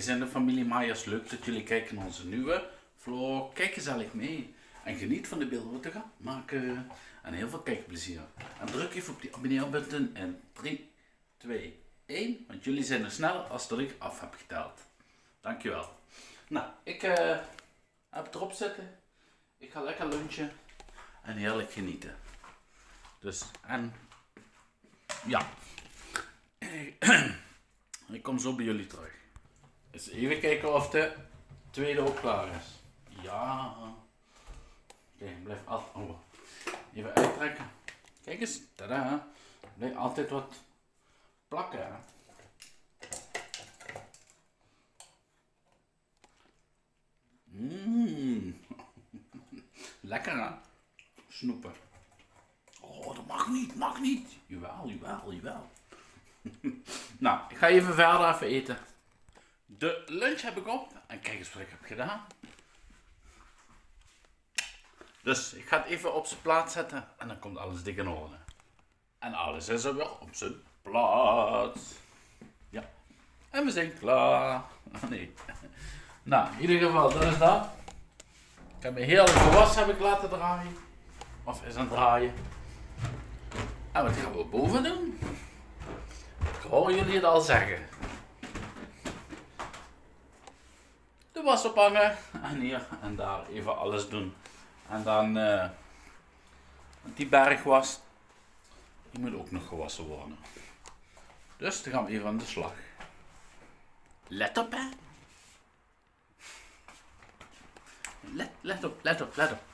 wij zijn de familie Maaiers. Leuk dat jullie kijken naar onze nieuwe vlog. Kijk gezellig mee. En geniet van de beelden wat we gaan maken. En heel veel kijkplezier. En druk even op die abonneerbutton. En 3, 2, 1. Want jullie zijn er sneller als dat ik af heb geteld. Dankjewel. Nou, ik uh, heb het erop zitten. Ik ga lekker lunchen. En heerlijk genieten. Dus, en... Ja. Ik kom zo bij jullie terug. Eens even kijken of de tweede ook klaar is. Ja. Oké, blijf altijd. Oh. Even uittrekken. Kijk eens. Tada. Blijf altijd wat plakken. Mmm. Lekker hè? Snoepen. Oh, dat mag niet, mag niet. Jawel, jawel, jawel. nou, ik ga even verder even eten. De lunch heb ik op. En kijk eens wat ik heb gedaan. Dus ik ga het even op zijn plaats zetten. En dan komt alles dik in orde. En alles is er weer op zijn plaats. Ja. En we zijn klaar. nee. Nou, in ieder geval, dat is dat. Ik heb mijn heerlijke was heb ik laten draaien. Of is aan het draaien. En wat gaan we boven doen? Ik hoor jullie het al zeggen. De was ophangen. En hier en daar even alles doen. En dan uh, die bergwas. Die moet ook nog gewassen worden. Dus dan gaan we even aan de slag. Let op hè. Let, let op, let op, let op.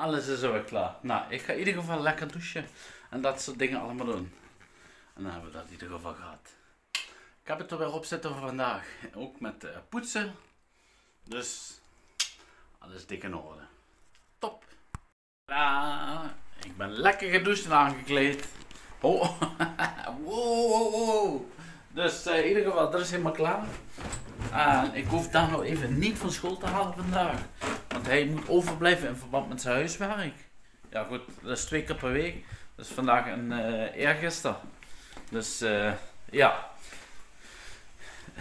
Alles is alweer klaar. Nou, ik ga in ieder geval lekker douchen. En dat soort dingen allemaal doen. En dan hebben we dat in ieder geval gehad. Ik heb het er weer op zitten voor vandaag. Ook met uh, poetsen. Dus alles dik in orde. Top. Ja, ik ben lekker gedoucht en aangekleed. Oh, wow. Dus uh, in ieder geval, dat is helemaal klaar. Ik hoef daar nog even niet van school te halen vandaag. Want hij moet overblijven in verband met zijn huiswerk. Ja goed, dat is twee keer per week. Dat is vandaag een uh, eergisteren. Dus uh, ja.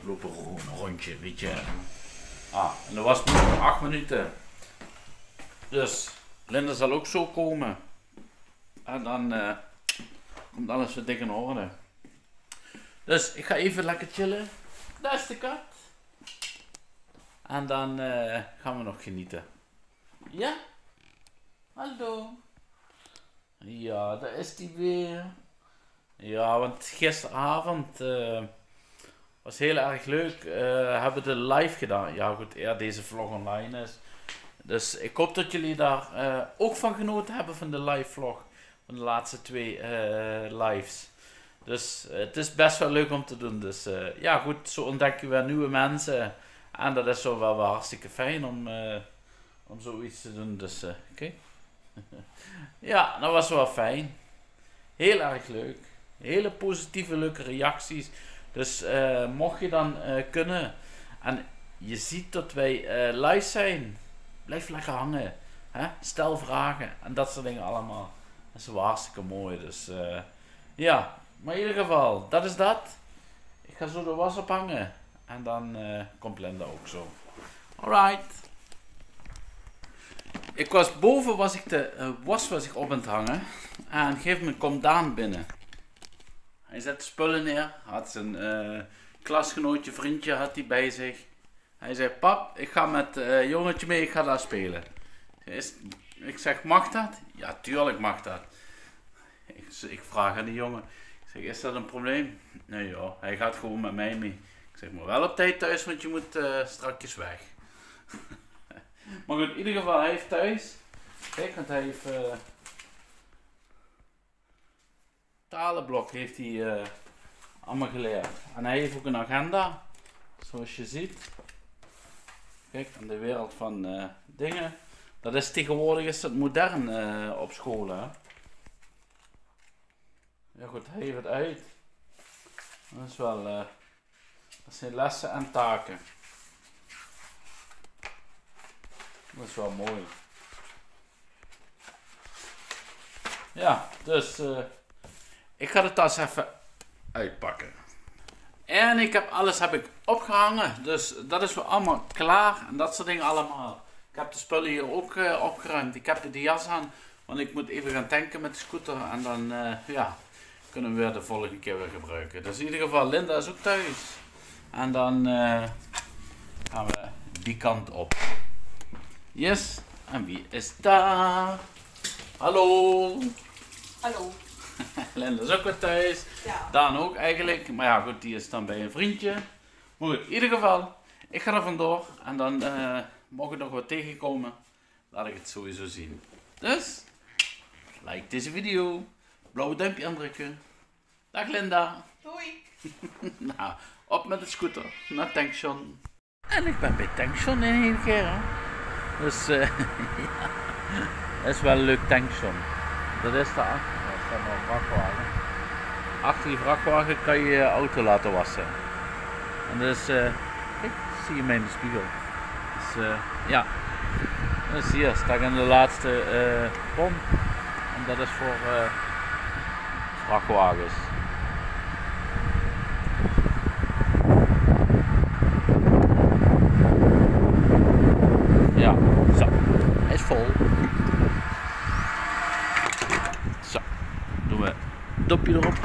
We lopen gewoon een rondje, weet je. Ah, en dat was nog acht minuten. Dus Linda zal ook zo komen. En dan uh, komt alles weer dik in orde. Dus ik ga even lekker chillen. Daar is de kat. En dan uh, gaan we nog genieten. Ja? Hallo? Ja, daar is die weer. Ja, want gisteravond uh, was heel erg leuk. Uh, hebben we de live gedaan. Ja, goed, eer deze vlog online is. Dus ik hoop dat jullie daar uh, ook van genoten hebben van de live vlog. Van de laatste twee lives. Dus het is best wel leuk om te doen. Dus ja, goed, zo ontdek je weer nieuwe mensen. En dat is zo wel, wel hartstikke fijn om, om zoiets te doen. Dus oké. Okay. ja, dat was wel fijn. Heel erg leuk. Hele positieve, leuke reacties. Dus uh, mocht je dan kunnen en je ziet dat wij live zijn, blijf lekker hangen. Hè? Stel vragen en dat soort dingen allemaal. Dat is wel hartstikke mooi. Dus ja, maar in ieder geval, dat is dat. Ik ga zo de was ophangen en dan komt Linda ook zo. Alright. Ik was boven, was ik de was was ik op het hangen. En op een gegeven komt Daan binnen. Hij zet spullen neer. Had zijn uh, klasgenootje, vriendje had hij bij zich. Hij zei, pap, ik ga met uh, jongetje mee, ik ga daar spelen. Ik zeg, mag dat? Ja, tuurlijk mag dat. Ik, ik vraag aan die jongen, ik zeg, is dat een probleem? Nee joh, hij gaat gewoon met mij mee. Zeg, maar wel op tijd thuis, want je moet uh, strakjes weg. maar goed, in ieder geval, hij heeft thuis. Kijk, want hij heeft talenblok heeft hij uh, allemaal geleerd. En hij heeft ook een agenda, zoals je ziet. Kijk, in de wereld van uh, dingen. Dat is tegenwoordig is het modern uh, op scholen. Ja goed, hij heeft het uit. Dat is wel, dat zijn lessen en taken. Dat is wel mooi. ja, dus eh, ik ga de tas even uitpakken. En ik heb alles heb ik opgehangen, dus dat is weer allemaal klaar en dat soort dingen allemaal. Ik heb de spullen hier ook uh, opgeruimd. Ik heb de jas aan, want ik moet even gaan tanken met de scooter en dan ja, kunnen we weer de volgende keer weer gebruiken. Dus in ieder geval, Linda is ook thuis. En dan gaan we die kant op. Yes, en wie is daar? Hallo. Hallo. Linda is ook weer thuis. Ja. Daan ook eigenlijk. Maar ja, goed, die is dan bij een vriendje. Maar goed, in ieder geval, ik ga er vandoor. En dan uh, mogen nog wat tegenkomen. Laat ik het sowieso zien. Dus, like deze video. Blauwe duimpje aandrukken. Dag Linda. Doei. nou, op met de scooter naar Tankstation. En ik ben bij Tankstation in één keer. Dus uh, ja, dat is wel een leuk tankstation. Dat is daar. Dat nog een vrachtwagen. Achter die vrachtwagen kan je je auto laten wassen. En dus, uh, kijk, zie je mij in de spiegel. Dus uh, ja, dus hier sta ik in de laatste pomp. En dat is voor vrachtwagens. Ja, zo. Hij is vol. Zo. Doen we dopje erop.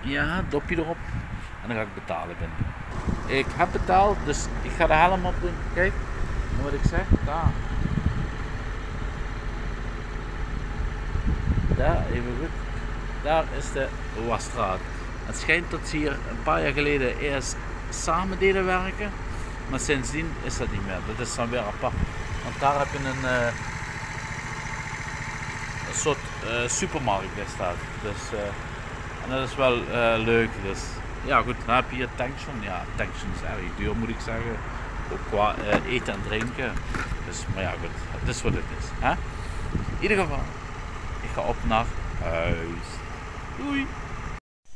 Ja, dopje erop. En dan ga ik betalen binnen. Ik heb betaald, dus ik ga de helm op doen. Kijk, wat ik zeg. Daar. Daar, even. Daar is de wasstraat. Het schijnt dat ze hier een paar jaar geleden eerst samen deden werken. Maar sindsdien is dat niet meer. Dat is dan weer apart. Want daar heb je een, een soort uh, supermarkt bij staat. Dus, uh, en dat is wel leuk. Dus ja goed, dan heb je hier tankstation. Ja, tankstation is erg duur moet ik zeggen. Ook qua eten en drinken. Dus, maar ja goed, het is wat het is. Hè? In ieder geval, ik ga op naar huis. Doei!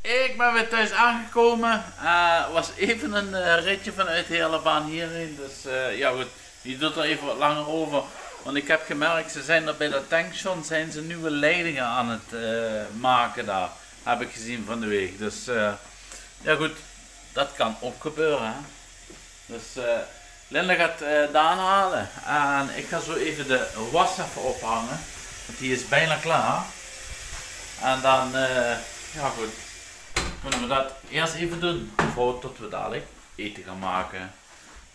Ik ben weer thuis aangekomen. Uh, was even een ritje vanuit de hele baan hierheen. Dus ja goed, die doet er even wat langer over. Want ik heb gemerkt, ze zijn er bij de tankstation, zijn ze nieuwe leidingen aan het maken daar. Heb ik gezien van de week. Dus ja goed, dat kan ook gebeuren. Hè? Dus Linda gaat Daan halen. En ik ga zo even de was even ophangen. Want die is bijna klaar. En dan, ja goed kunnen we dat eerst even doen, voordat we dadelijk eten gaan maken.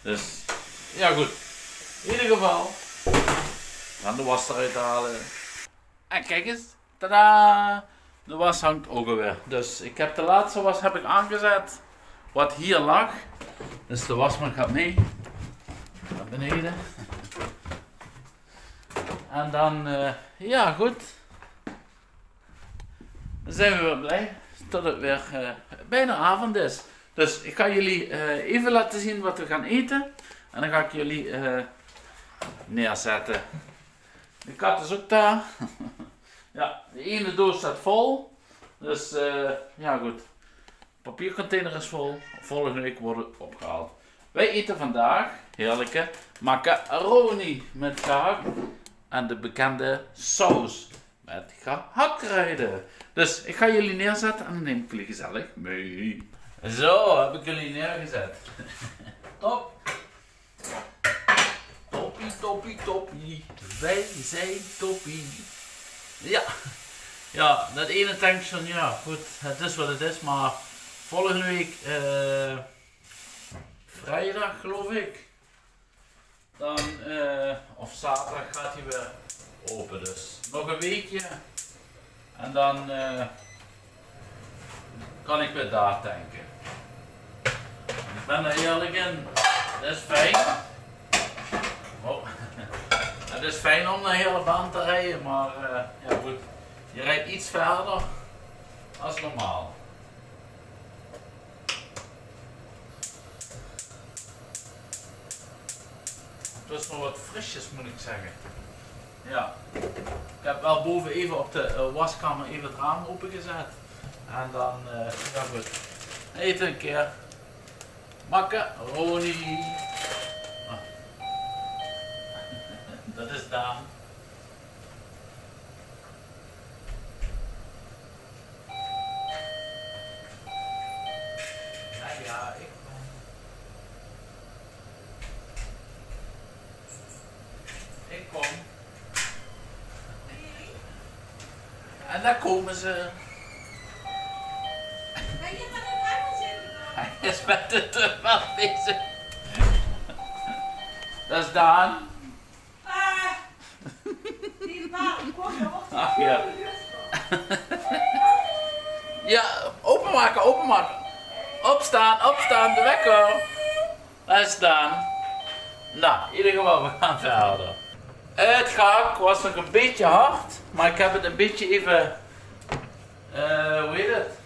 Dus, ja goed. In ieder geval, gaan de was eruit halen. En kijk eens, tada! De was hangt ook alweer. Dus ik heb de laatste was heb ik aangezet. Wat hier lag. Dus de wasman gaat mee. Naar beneden. En dan, uh, ja goed. Dan zijn we weer blij dat het weer uh, bijna avond is. Dus ik ga jullie uh, even laten zien wat we gaan eten. En dan ga ik jullie neerzetten. De kat is ook daar. ja, de ene doos staat vol. Dus ja goed. De papiercontainer is vol. Volgende week wordt opgehaald. Wij eten vandaag heerlijke macaroni met gehakt en de bekende saus met gehakkruiden. Dus ik ga jullie neerzetten en dan neem ik jullie gezellig mee. Zo, heb ik jullie neergezet. Top. Toppie, toppie. Wij zijn toppie. Ja. Ja, dat ene tankstation, ja, goed. Het is wat het is, maar volgende week, uh, vrijdag geloof ik. Dan, uh, of zaterdag gaat hij weer open. Dus nog een weekje. En dan uh, kan ik weer daar tanken. Ik ben er eerlijk in. Dat is fijn. Oh. Het is fijn om de hele baan te rijden, maar uh, ja goed. Je rijdt iets verder als normaal. Het was nog wat frisjes moet ik zeggen. Ja. Ik heb wel boven even op de uh, waskamer even het raam opengezet. En dan, uh, ja goed, eten een keer. Macaroni. dat is dan ja, ik... Ik kom. En daar komen ze. Je met de? Hij is met de. Dat is Daan. Ach ja. Ja, openmaken, openmaken. Opstaan, opstaan, de wekker. Daar is Daan. Nou, in ieder geval, we gaan verder. Het gehakt was nog een beetje hard, maar ik heb het een beetje even, eh hoe heet het?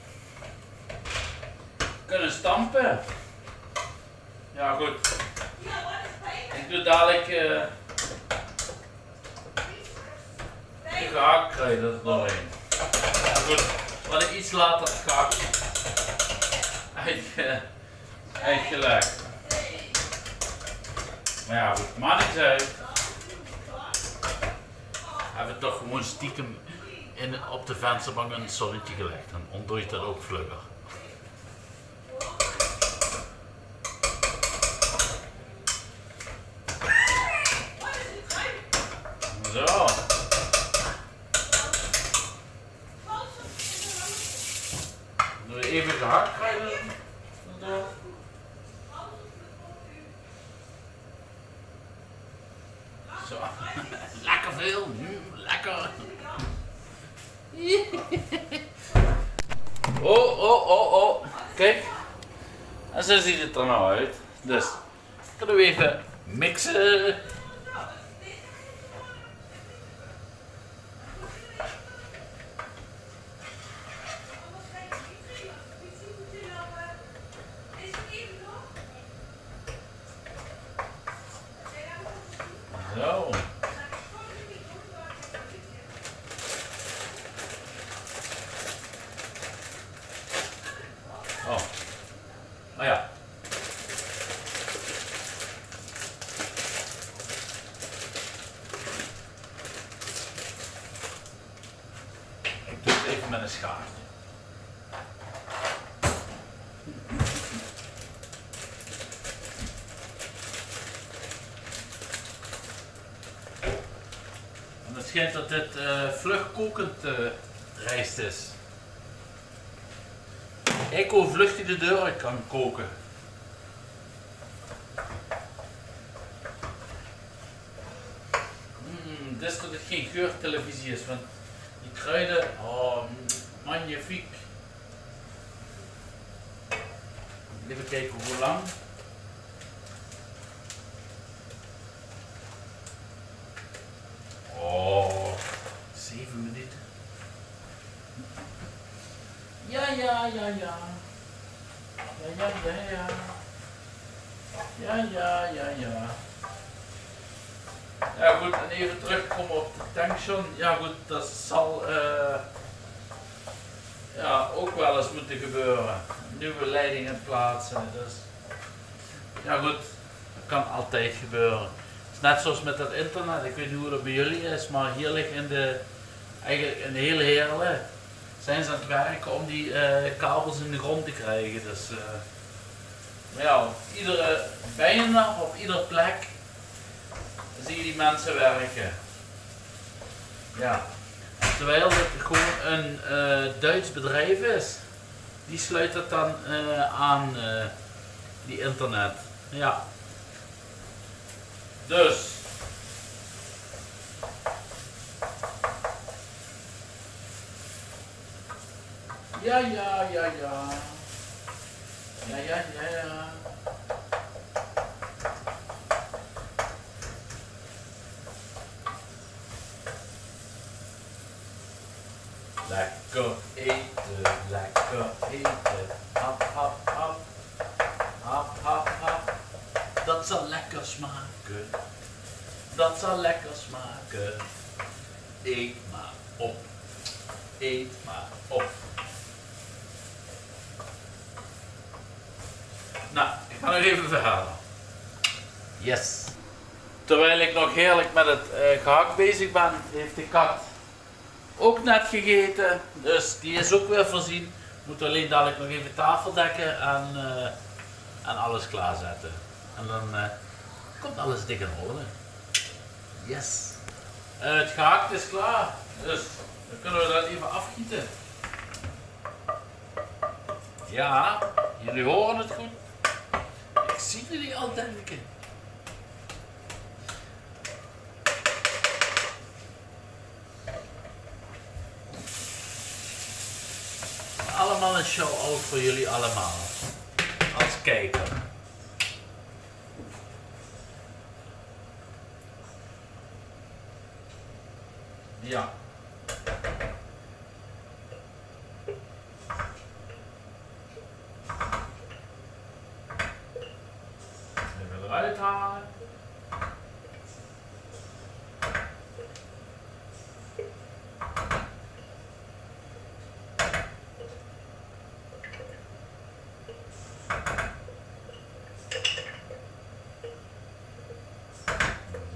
Kunnen stampen. Ja, goed. Ik doe dadelijk eh de gehakt krijgen er doorheen. Goed. Wat ik iets later gehakt. Uitge, uitgelegd. Maar ja, goed. Maakt niet uit. Hebben toch gewoon stiekem in, op de vensterbank een zonnetje gelegd. Dan ontdooit dat ook vlugger. Zo. Krijgen. Zo. Lekker veel. Mm, lekker. Oh, oh, oh, oh. Kijk. En zo ziet het er nou uit. Dus, kunnen we even mixen. Zo. Oh. Oh ja. Ik doe het En het schijnt dat dit eh vlug kokend eh, rijst is. Ik hoe vlug die de deur uit kan koken. Mm, dit is dat het geen geurtelevisie is, want die kruiden, mm, magnifiek. Even kijken hoe lang. Oh, zeven minuten. Ja, ja, ja, ja. Ja, ja, ja, ja. Ja, ja, ja, ja. Ja goed, en even terugkomen op de tankstation. Ja goed, dat zal eh, ja, ook wel eens moeten gebeuren. Nieuwe leidingen plaatsen. Dus. Ja goed, dat kan altijd gebeuren. Het is net zoals met dat internet. Ik weet niet hoe dat bij jullie is, maar hier ligt in de, eigenlijk in de hele Heerlen zijn ze aan het werken om die eh, kabels in de grond te krijgen. Dus eh, ja, op iedere, bijna op iedere plek zie je die mensen werken. Ja. Terwijl het gewoon een eh, Duits bedrijf is, die sluit het dan eh, aan, eh, die internet. Ja. Dus. Ja, ja, ja, ja. Ja, ja, ja, ja. Lekker eten, lekker eten. Hap, hap, hap. Hap, hap, hap. Dat zal lekker smaken. Dat zal lekker smaken. Eet maar op. Eet maar op. Nou, ik ga nog even verhalen. Yes. Terwijl ik nog heerlijk met het eh gehakt bezig ben, heeft de kat ook net gegeten. Dus die is ook weer voorzien. Moet alleen dadelijk nog even tafel dekken en, eh, en alles klaarzetten. En dan eh, komt alles dik in orde. Yes. Eh, het gehakt is klaar. Dus Dan kunnen we dat even afgieten. Ja, jullie horen het goed. Ik zie jullie al denken. Allemaal een show-out voor jullie allemaal. Als kijker. Ja. Even eruit halen.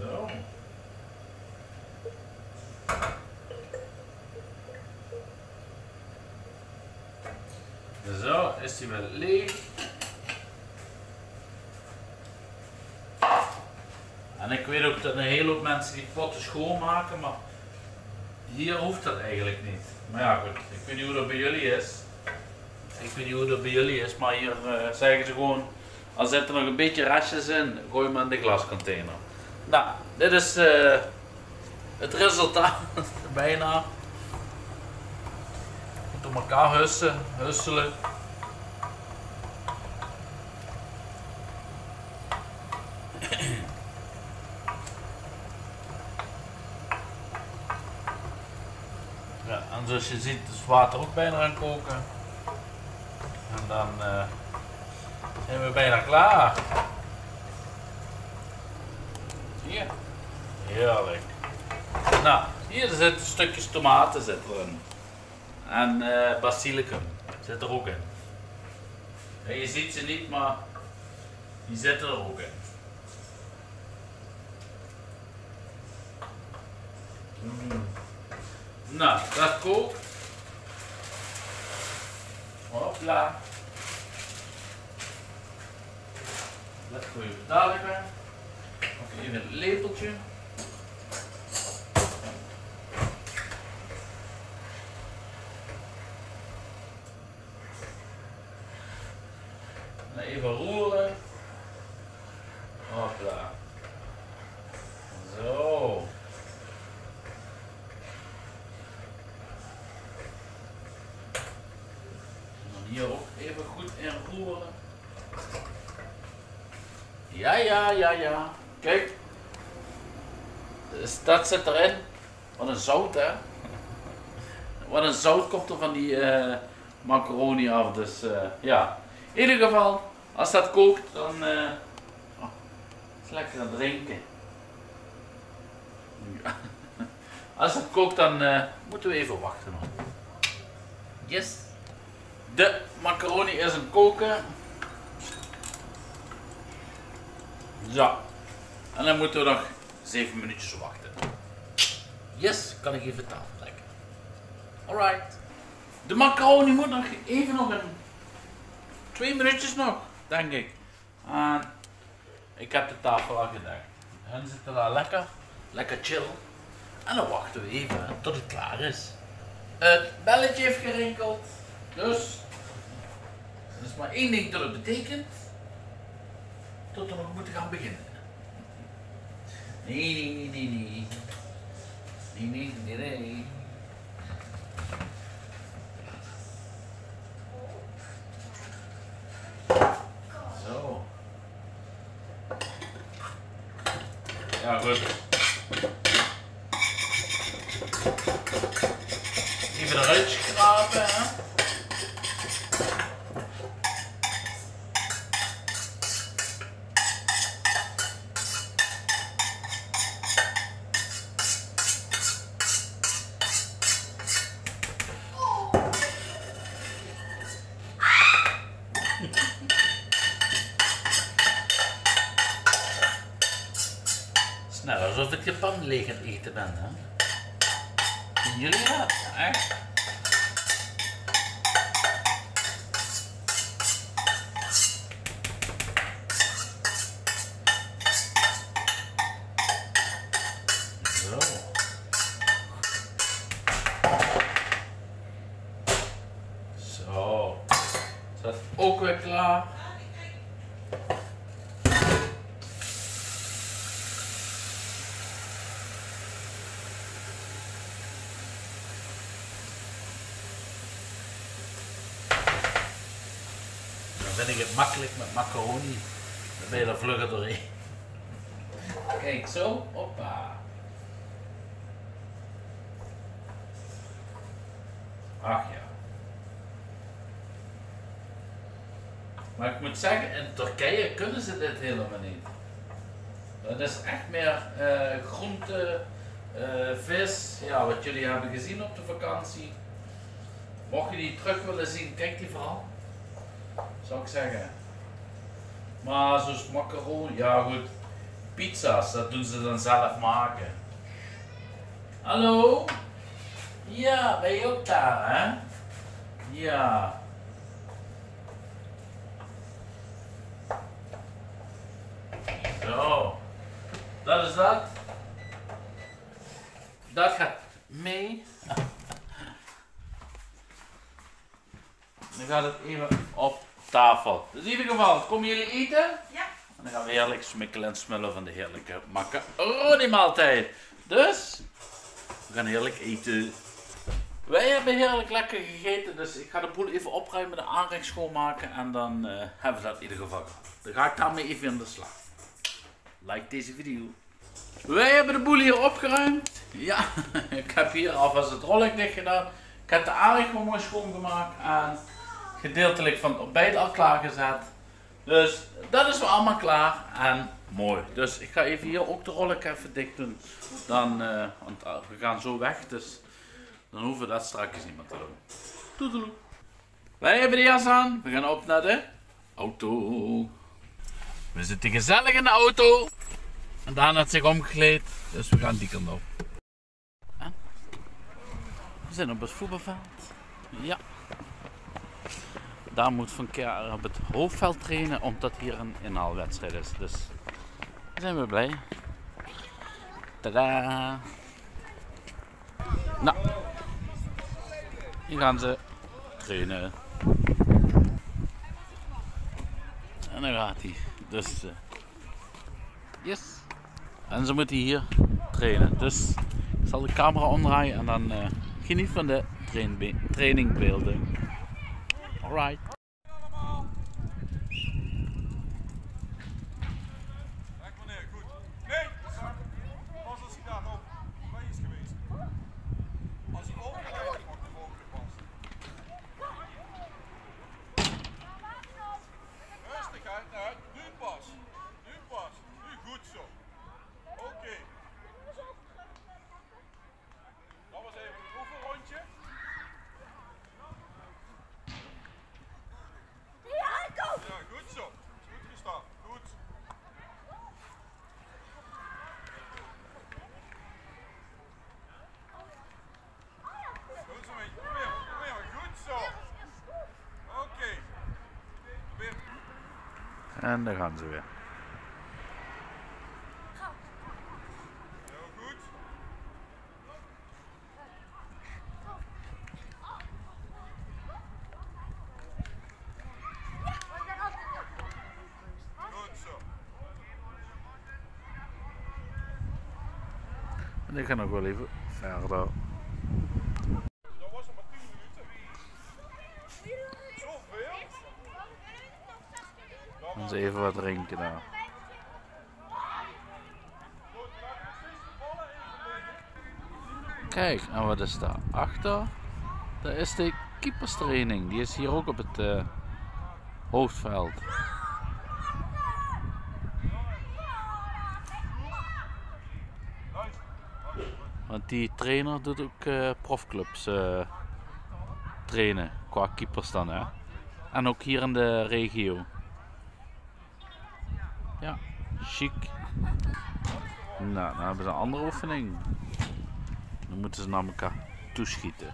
Zo. Zo, is wel leeg. En ik weet ook dat een hele hoop mensen die potten schoonmaken, maar hier hoeft dat eigenlijk niet. Maar ja goed, ik weet niet hoe dat bij jullie is. Ik weet niet hoe dat bij jullie is, maar hier eh, zeggen ze gewoon, als er nog een beetje restjes in, gooi hem in de glascontainer. Nou, dit is eh, het resultaat, bijna. Door elkaar hussen, husselen. Ja, en zoals je ziet is water ook bijna aan koken. En dan eh, zijn we bijna klaar. Hier. Heerlijk. Nou, hier zitten stukjes tomaten zit erin. En eh basilicum zit er ook in. Ja, je ziet ze niet, maar die zitten er ook in. Mm. Nou, dat kookt. Hopla. Dat gooi je dadelijk bij. Ook even het lepeltje. En even roeren. Hopla. Zo. En dan hier ook even goed in roeren. Ja, ja, ja, ja. Kijk. Dus dat zit erin. Wat een zout, hè? Wat een zout komt er van die eh, macaroni af. Dus eh, ja. In ieder geval, als dat kookt, dan oh, is lekker aan het drinken. Ja. Als het kookt, dan moeten we even wachten. Yes. De macaroni is aan het koken. Ja. En dan moeten we nog 7 minuutjes wachten. Yes, kan ik even tafel trekken. Alright. De macaroni moet nog even nog een twee minuutjes nog, denk ik. Ik heb de tafel al gedekt. Hun zitten daar lekker, lekker chill. En dan wachten we even tot het klaar is. Het belletje heeft gerinkeld. Dus, er is maar één ding dat het betekent. Tot we nog moeten gaan beginnen. Nee, nee, nee, nee, nee. Nee, nee, nee, nee. Leeg aan het eten ben, hè? Zien jullie dat? Ja, echt? Zo. ook weer klaar. Dan vind ik het macaroni. Dan ben je er vlugger doorheen. Kijk zo, hoppa. Ach ja. Maar ik moet zeggen, in Turkije kunnen ze dit helemaal niet. Het is echt meer eh, groente, eh, vis, ja, wat jullie hebben gezien op de vakantie. Mocht je die terug willen zien, kijk die vooral. Zou ik zeggen. Maar zoals macaroni, ja goed. Pizza's, dat doen ze dan zelf maken. Hallo? Ja, ben je ook daar, hè? Ja. Zo. Dat is dat. Dat gaat mee. Dan gaat het even op tafel. Dus in ieder geval, komen jullie eten? Ja. En dan gaan we heerlijk smikkelen en smullen van de heerlijke macaroni maaltijd. Dus, we gaan heerlijk eten. Wij hebben heerlijk lekker gegeten, dus ik ga de boel even opruimen, de aanrecht schoonmaken en dan eh, hebben we dat in ieder geval gehad. Dan ga ik daarmee even in de slag. Like deze video. Wij hebben de boel hier opgeruimd. Ja, ik heb hier alvast het rollen dicht gedaan. Ik heb de aanrecht gewoon mooi schoongemaakt en gedeeltelijk van het al klaargezet. Dus dat is allemaal klaar en mooi. Dus ik ga even hier ook de rollen even dicht doen. Dan, eh, want eh, we gaan zo weg, dus dan hoeven we dat straks niet meer te doen. Toedeloe. Wij hebben de jas aan. We gaan op naar de auto. We zitten gezellig in de auto. En Daan had zich omgekleed, dus we gaan die kant op. We zijn op het voetbalveld. Ja. Daar moet Van keer op het hoofdveld trainen, omdat hier een inhaalwedstrijd is. Dus daar zijn we blij. Tada! Nou, hier gaan ze trainen. En dan gaat hij. Dus, eh, yes. En ze moeten hier trainen. Dus ik zal de camera omdraaien en dan eh, geniet van de trainingbeelden. Alright. Kijk meneer, goed. Nee! Pas als hij daar op mee is geweest. Als hij overrijdt, mag de volgende pas. Rustig uit, uit. Nu pas. Nu pas. Nu goed zo. Oké. Dat was even een oefenrondje. Ja, goed zo. Goed gestaan. Goed. Goed zo, mate. Probeer, probeer. Goed zo. Oké. Probeer. En daar gaan ze weer. Heel goed. Goed zo. En ik ga nog wel even verder. Dat was nog maar 10 minuten. Zoveel? En ze even wat drinken daar. Kijk, en wat is daar achter? Dat is de keeperstraining. Die is hier ook op het eh, hoofdveld. Want die trainer doet ook eh, profclubs eh, trainen qua keepers dan hè. En ook hier in de regio. Chic. Nou, dan hebben ze een andere oefening. Dan moeten ze naar elkaar toeschieten.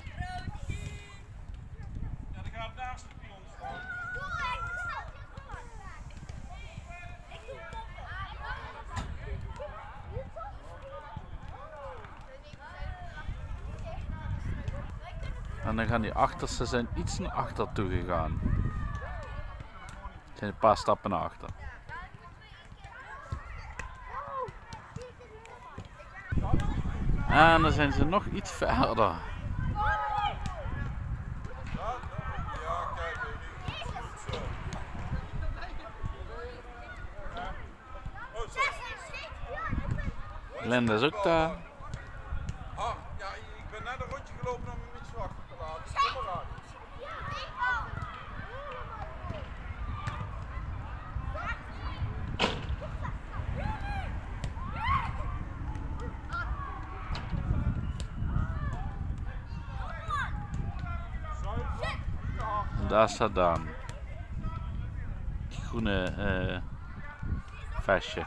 En dan gaan die achterste zijn iets naar achter toe gegaan. Zijn een paar stappen naar achter. En dan zijn ze nog iets verder. Linda is ook daar. Daar staat Daan. Die groene uh, vestje.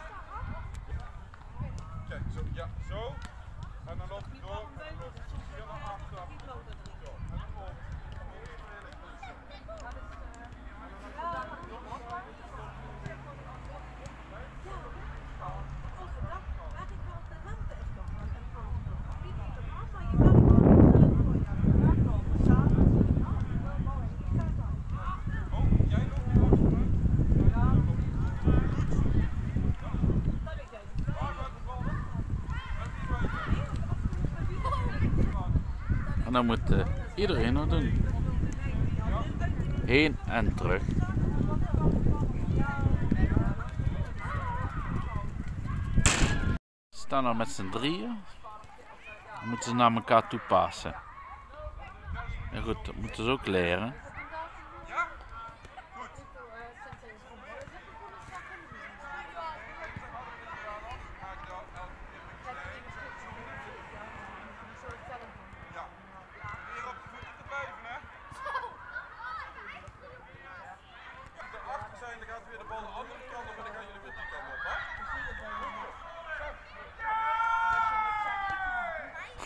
En dan moet eh, iedereen dat doen. Heen en terug. Staan er met z'n drieën. Dan moeten ze naar elkaar toe passen. En goed, dat moeten ze ook leren.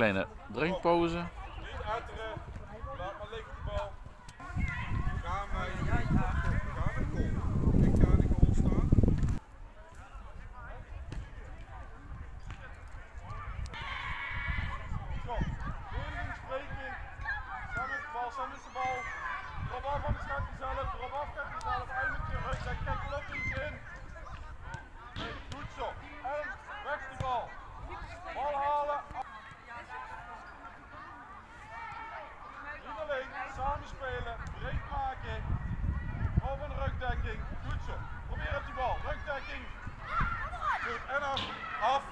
kleine drinkpauze. Good enough. Off.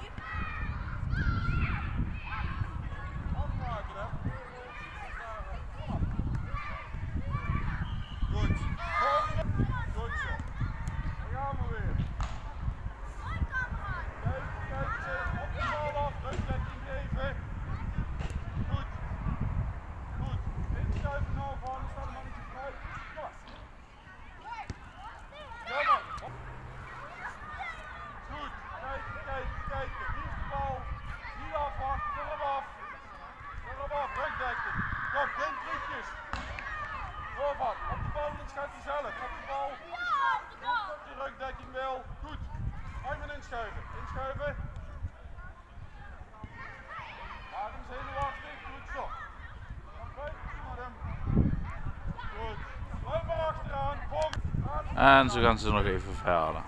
En zo gaan ze nog even verhalen.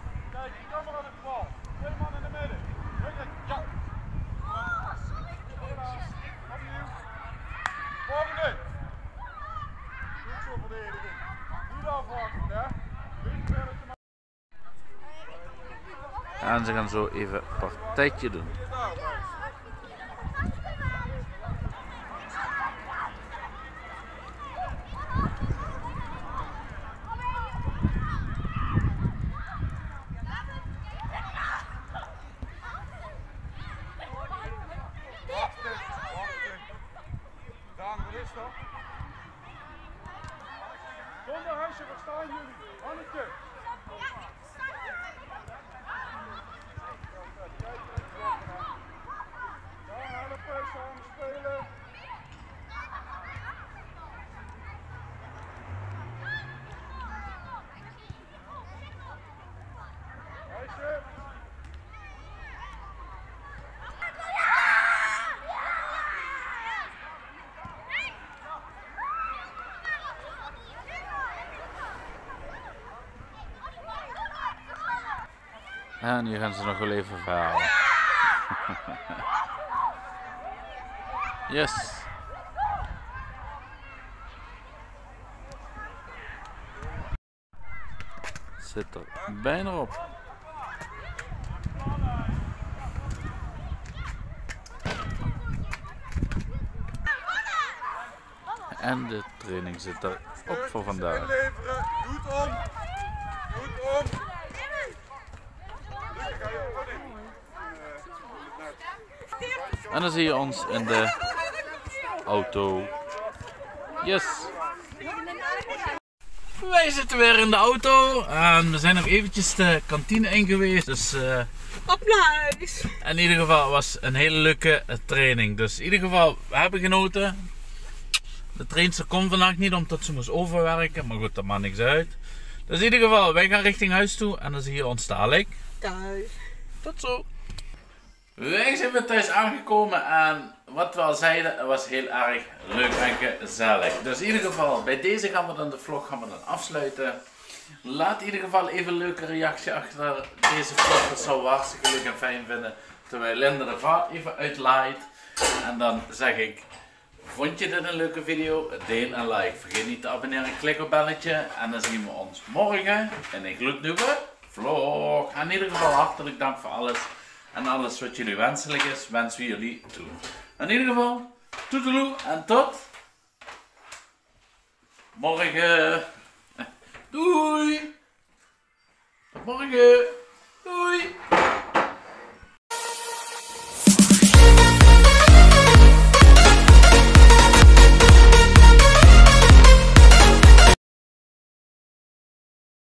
En ze gaan zo even partijtje doen. Nou, meis. Wachten, wachten. Daan, wat is dat? Zonder huisje, waar staan jullie? Hanneke. Dan helpen, samen spelen. Huisje. En hier gaan ze nog wel even verhalen. Yes. Zit er bijna op. En de training zit er op voor vandaag. Goed om. Goed om. Ga je ook in? En dan zie je ons in de auto. Yes. Wij zitten weer in de auto en we zijn nog eventjes de kantine in geweest. Dus eh, Applaus! in ieder geval was een hele leuke eh, training. Dus in ieder geval, we hebben genoten. De trainster kon vandaag niet omdat ze moest overwerken, maar goed, dat maakt niks uit. Dus in ieder geval, wij gaan richting huis toe en dan zie je ons dadelijk. Thuis. Tot zo. Wij zijn weer thuis aangekomen en wat we al zeiden, was heel erg leuk en gezellig. Dus in ieder geval, bij deze gaan we dan de vlog gaan we dan afsluiten. Laat in ieder geval even een leuke reactie achter deze vlog. Dat zou we hartstikke leuk en fijn vinden. Terwijl Linda de vaart even uitlaait. En dan zeg ik, vond je dit een leuke video? Deel en like. Vergeet niet te abonneren, klik op belletje. En dan zien we ons morgen in een gloednieuwe vlog. En in ieder geval hartelijk dank voor alles. En alles wat jullie wenselijk is, wensen we jullie toe. In ieder geval, toedeloe en tot morgen. Doei! Tot morgen!